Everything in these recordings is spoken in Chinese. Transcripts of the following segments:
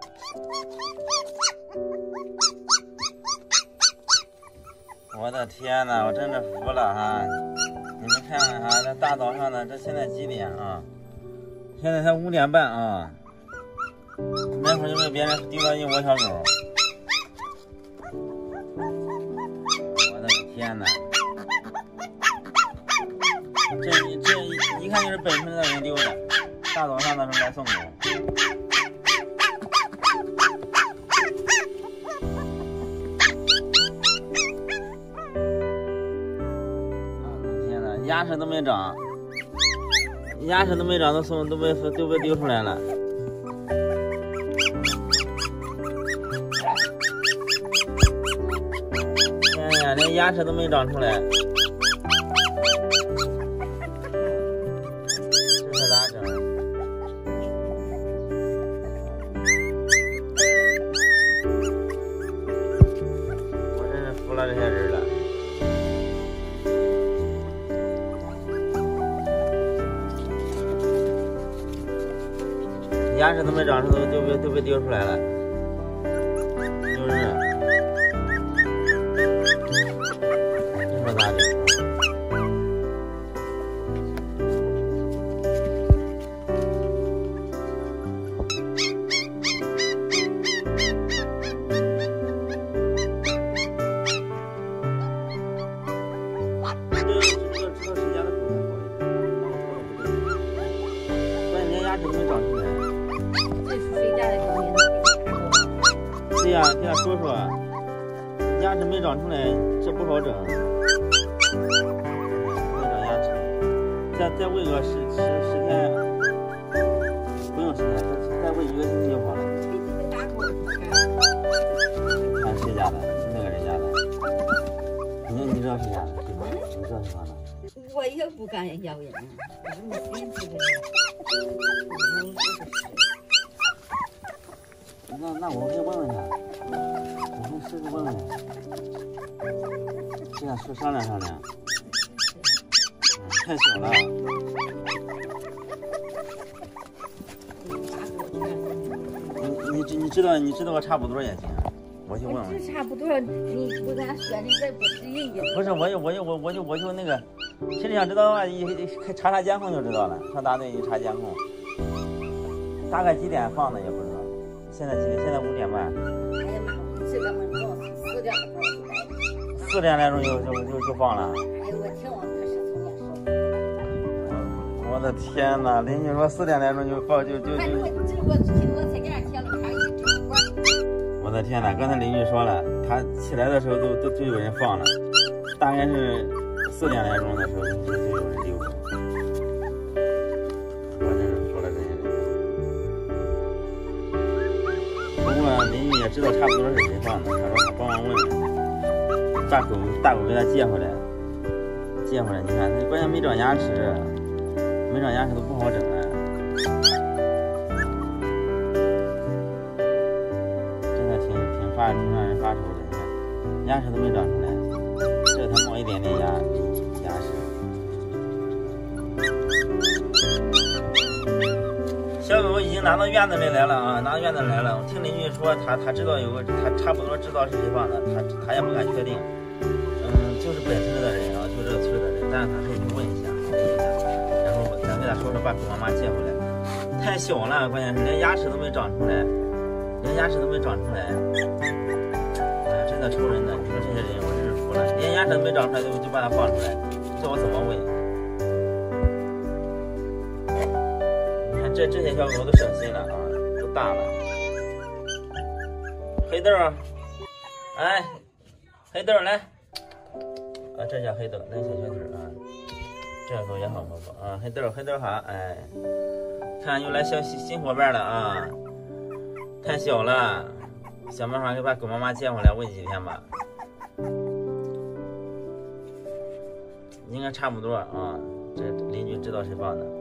我的天呐，我真的服了哈！你们看看哈，这大早上的，这现在几点啊？现在才五点半啊！那会儿就被别人丢了一窝小狗。我的天呐！这这一看就是本村的人丢的，大早上的时候来送狗。牙齿都没长，牙齿都没长，都送都被都被丢出来了。哎呀，连牙齿都没长出来。牙齿都没长出都被都被丢出来了是不是你说咋整关键连牙齿都没长出来对呀，给他说说，牙齿没长出来，这不好整。没长牙齿，再再喂个十十十天，不用十天，再再喂一个星期就好了。看谁家的？那个人家的。你你知道谁家的？你知道谁家的？我也不敢咬人，我没心思的。那那我可以问问他，我跟师傅问问，这样说商量商量。太小了。你你你知道你知道个差不多也行，我去问问。这差不多，你不敢说，你这不是人家。不是，我就我就我我就我就那个，其实想知道的话，一查查监控就知道了。上大队一查监控，大概几点放的也不知道。现在几点？现在五点半。哎呀妈！这个门钟四点四点来钟就就就就放了。哎我听我可是从。我的天哪！邻居说四点来钟就放就就就。我的天哪！刚才邻居说了，他起来的时候都都就有人放了，大概是四点来钟的时候就就有人知道差不多是谁放的，他说他帮忙问问，大狗大狗给他借回来，借回来，你看他关键没长牙齿，没长牙齿都不好整啊，真的挺挺发让人发愁的，你看牙齿都没长出来，这才冒一点点牙牙齿。小狗已经拿到院子里来了啊，拿到院子来了。我听邻居说，他他知道有个，他差不多知道是谁放的，他他也不敢确定。嗯，就是本村的人啊，就这个村的人，但是他可以去问一下，问一下，然后咱给他说说，把狗妈妈接回来。太小了，关键是连牙齿都没长出来，连牙齿都没长出来。哎呀，真的愁人呢。你说这些人，我真是服了，连牙齿都没长出来就就把它放出来，叫我怎么喂？这这些小狗都省心了啊，都大了。黑豆，哎，黑豆来，啊，这叫黑豆，那小小腿啊，这狗也好活泼啊。黑豆，黑豆好，哎，看又来小新新伙伴了啊，太小了，想办法给把狗妈妈接回来喂几天吧，应该差不多啊。这邻居知道谁放的。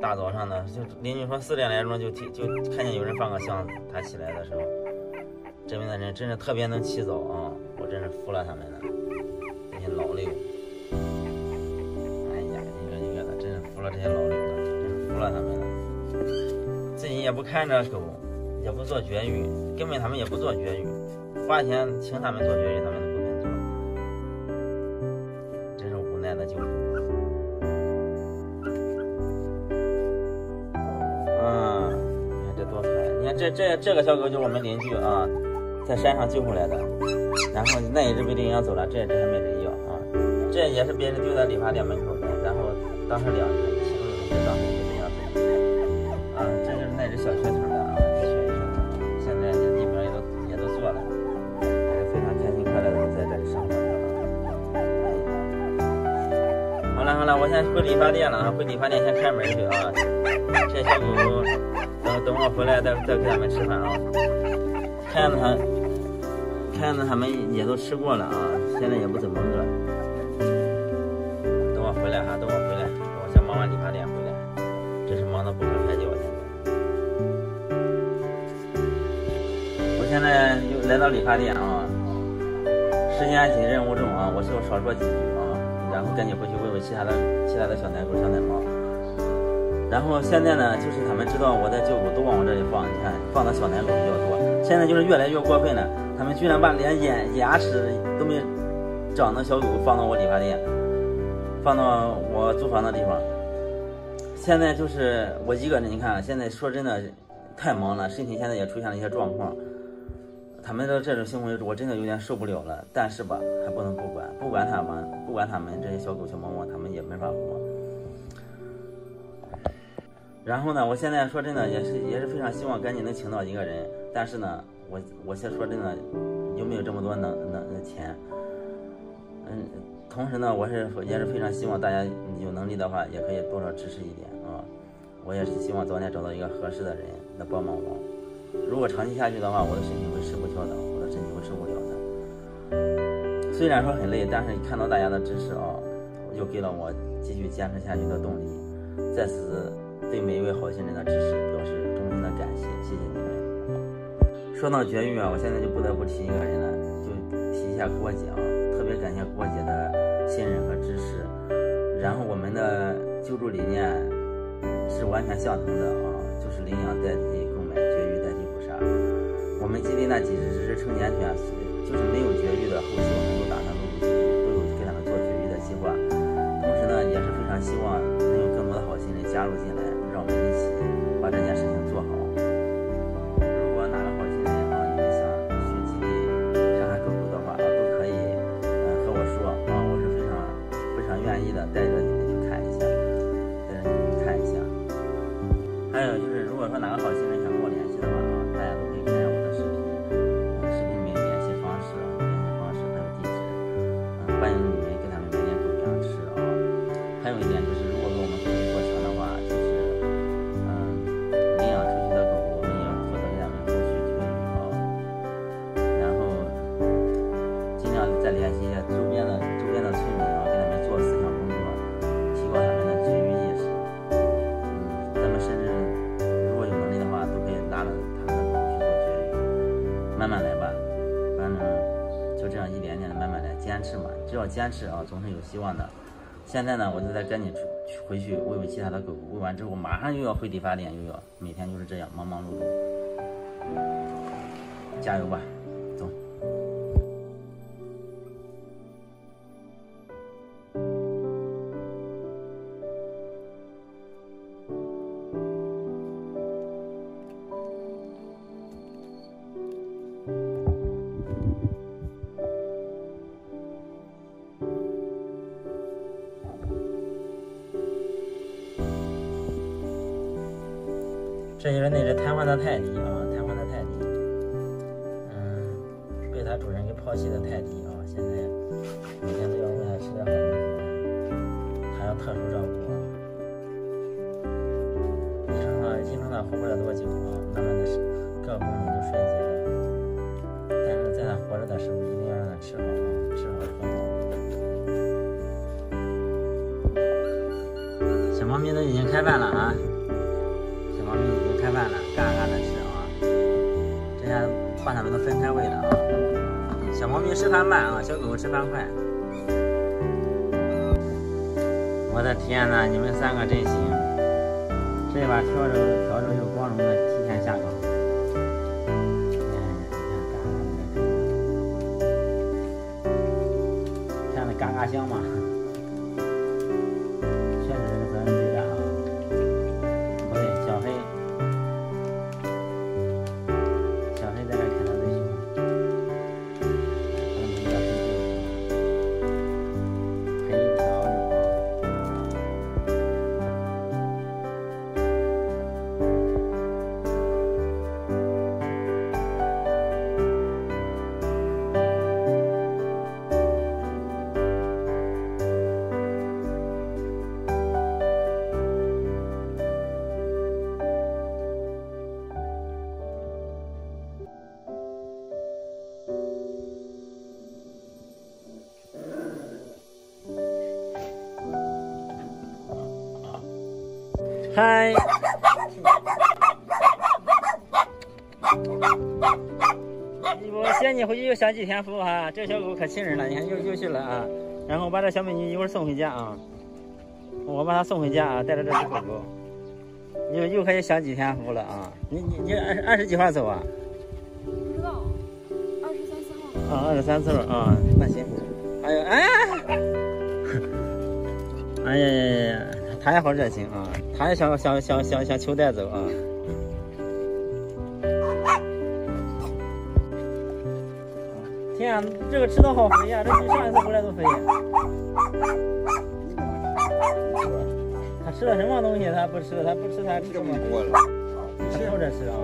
大早上的，就邻居说四点来钟就听就看见有人放个箱子，他起来的时候，这边的人真是特别能起早啊！我真是服了他们了，这些老六。哎呀，一个一个的，真是服了这些老六了，真是服了他们了。自己也不看着狗，也不做绝育，根本他们也不做绝育，花钱请他们做绝育，他们都不肯做，真是无奈的救助。这这这个小狗就是我们邻居啊，在山上救回来的，然后那一只被领养走了，这只还没人要啊，这也是别人丢在理发店门口的，然后当时两只，其中有一只当理发店了啊，回理发店先开门去啊。这小狗等等我回来再再给他们吃饭啊。看着它，看着它们也都吃过了啊，现在也不怎么饿。等我回来哈，等我回来，等我先忙完理发店回来，真是忙得不可开交现在。我现在又来到理发店啊，时间紧，任务重啊，我就少说几句啊，然后赶紧回去其他的其他的小奶狗、小奶猫。然后现在呢，就是他们知道我在救狗，都往我这里放。你看，放的小奶狗比较多。现在就是越来越过分了，他们居然把连眼牙齿都没长的小狗放到我理发店，放到我租房的地方。现在就是我一个人，你看，现在说真的太忙了，身体现在也出现了一些状况。他们的这种行为，我真的有点受不了了。但是吧，还不能不管，不管他们，不管他们这些小狗小猫猫，他们也没法活。然后呢，我现在说真的也是也是非常希望赶紧能请到一个人，但是呢，我我先说真的，有没有这么多能能钱？嗯，同时呢，我是也是非常希望大家有能力的话，也可以多少支持一点啊。我也是希望早点找到一个合适的人来帮帮我。如果长期下去的话，我的身体会吃不消的，我的身体会受不了的。虽然说很累，但是看到大家的支持啊，又给了我继续坚持下去的动力。在此。对每一位好心人的支持表示衷心的感谢，谢谢你们。说到绝育啊，我现在就不得不提一个人了，就提一下郭姐啊，特别感谢郭姐的信任和支持。然后我们的救助理念是完全相同的啊，就是领养代替我们基地那几只成年犬，就是没有绝育的，后期我们都打算陆陆续续都有给他们做绝育的计划。同时呢，也是非常希望能有更多的好心人加入进来。让我们一起把这件事情做好。如果哪个好心人啊，你们想去基地看看狗狗的话啊，都可以嗯和我说啊，我是非常非常愿意的，带着你们去看一下，带着你们去看一下。还有就是，如果说哪个好心人想慢慢来吧，反正就这样一点点的慢慢来，坚持嘛，只要坚持啊，总是有希望的。现在呢，我就在赶紧去回去喂喂其他的狗狗，喂完之后马上又要回理发店，又要每天就是这样忙忙碌碌，加油吧！这就是那只瘫痪的泰迪啊，瘫痪的泰迪，嗯，被它主人给抛弃的泰迪啊，现在每天都要喂它吃点好东西，它要特殊照顾啊。医生说，医生说活不了多久啊，慢慢的各功能都衰竭了。但是在它活着的时候，一定要让它吃好啊，吃好喝好。小猫咪都已经开饭了啊。小猫咪干了干干的吃啊这下把它们都分开喂了啊。小猫咪吃饭慢啊小狗狗吃饭快。我的天呐你们三个真行。这把挑着挑着有光荣的提前下岗。看着嘎嘎香嘛。嗨。我接你回去又享几天福哈，这小狗可亲人了，你看又又去了啊。然后我把这小美女一会儿送回家啊，我把它送回家啊，带着这只狗狗，又又可以享几天福了啊。你你你二二十几号走啊？不知道，二十三四号。啊，二十三四了啊，那行。哎呀，哎，哎呀呀他也好热情啊，他也想想想想想求带走啊。天啊，这个吃的好肥呀、这比上一次回来都肥。他吃了什么东西？他不吃，他不吃，他吃什么？多了，他偷着吃啊。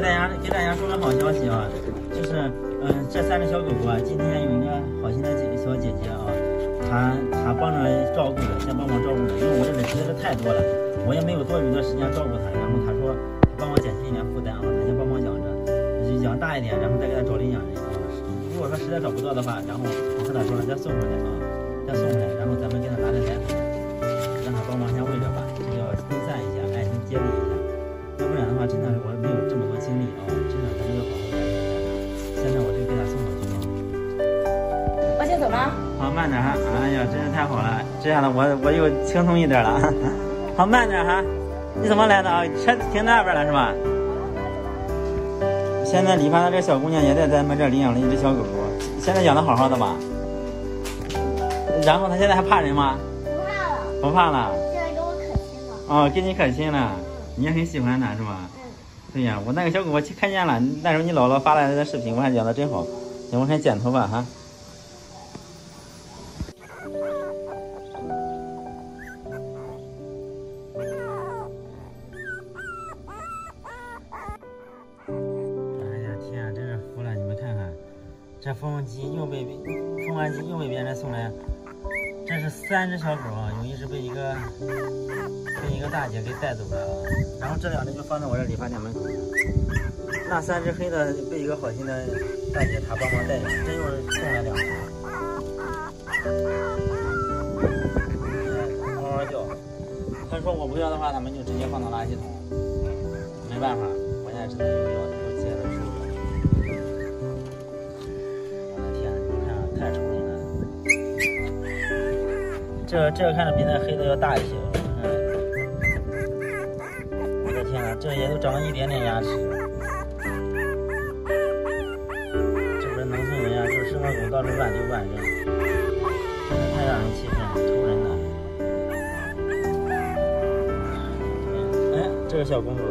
给大家给大家说个好消息啊，就是嗯、这三只小狗狗啊，今天有一个好心的姐小姐姐啊，她她帮着照顾的，先帮忙照顾的，因为我这里实在是太多了，我也没有多余的时间照顾它，然后她说她帮我减轻一点负担啊，她先帮忙养着，养大一点，然后再给它找领养人啊。如果说实在找不到的话，然后我跟她说了再送回来啊，再送回来，然后咱们给她走了。好，慢点哈！哎呀，真是太好了，这样的我我又轻松一点了。好，慢点哈！你怎么来的啊？车停那边了是吧？现在理发的这小姑娘也在咱们这领养了一只小狗狗，现在养的好好的吧？然后她现在还怕人吗？不怕了，不怕了。现在跟我可亲了。哦，跟你可亲了，你也很喜欢它是吧？嗯。对呀，我那个小狗我去看见了，那时候你姥姥发来的视频，我还养的真好。行，我先剪头发哈。这缝纫机又被缝纫机又被别人送来，这是三只小狗啊，有一只被一个被一个大姐给带走了，然后这两只就放在我这理发店门口。那三只黑的被一个好心的大姐她帮忙带养，真又是送来两只。嗷嗷叫，她说我不要的话，他们就直接放到垃圾桶。没办法，我现在只能又要这这个看着比那黑的要大一些，我看。我的天啊，这也就长了一点点牙齿。这不是农村人啊，就是生了狗到处乱丢乱扔，真是太让人气愤了，愁人的。哎，这个小公狗，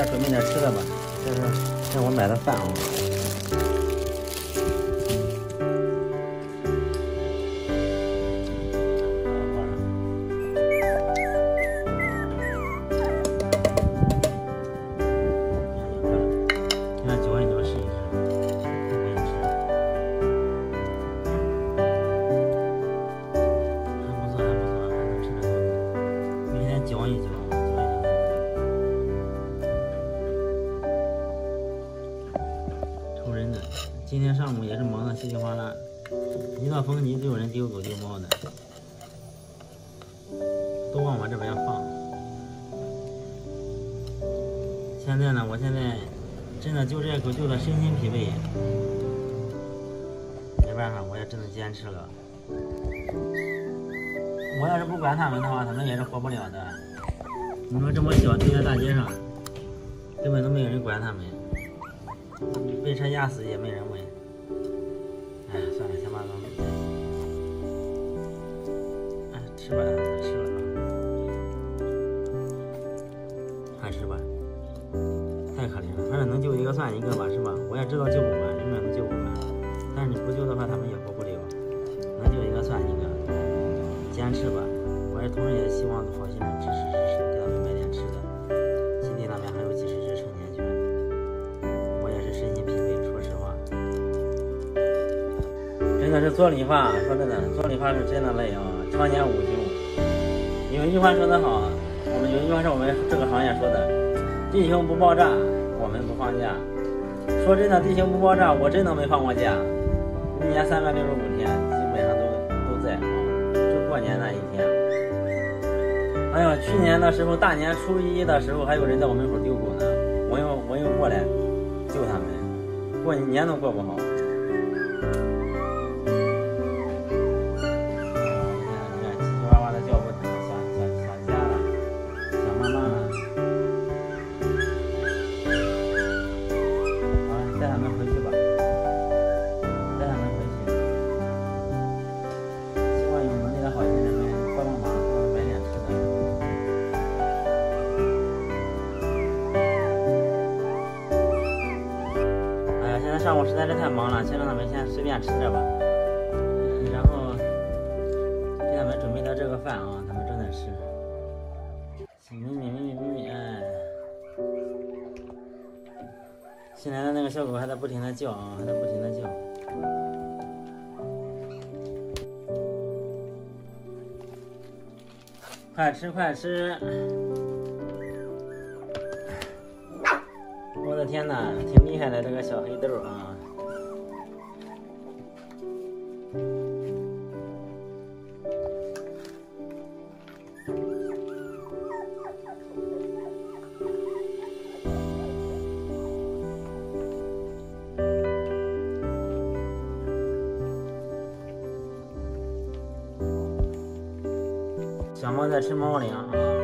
再，准备点吃的吧。这是这是我买的饭啊。办法，我也只能坚持了。我要是不管他们的话，他们也是活不了的。你说这么小，丢在大街上，根本都没有人管他们，被车压死也没人问。哎，算了，先把它们哎，吃吧，吃了啊，快吃吧。太可怜了，反正能救一个算一个吧，是吧？我也知道救不完，坚持吧。我也同时也希望好心人支持支持，给他们买点吃的。心里那边还有几十只成年犬，我也是身心疲惫，说实话。真的是做理发，说真的，做理发是真的累啊，常年无休。有一句话说得好，我们有一句话是我们这个行业说的。地球不爆炸，我们不放假。说真的，地球不爆炸，我真的没放过假。一年三百六十五年那一天。哎呀，去年的时候，大年初一的时候，还有人在我门口丢狗呢，我又我又过来救他们，过年都过不好。现在上午实在是太忙了，先让他们先随便吃点吧。嗯然后给他们准备的这个饭啊，他们正在吃。咪咪咪咪咪咪，哎。新来的那个小狗还在不停的叫啊，还在不停的叫。快吃快吃！我的天哪，现在这个小黑豆啊。小猫在吃猫粮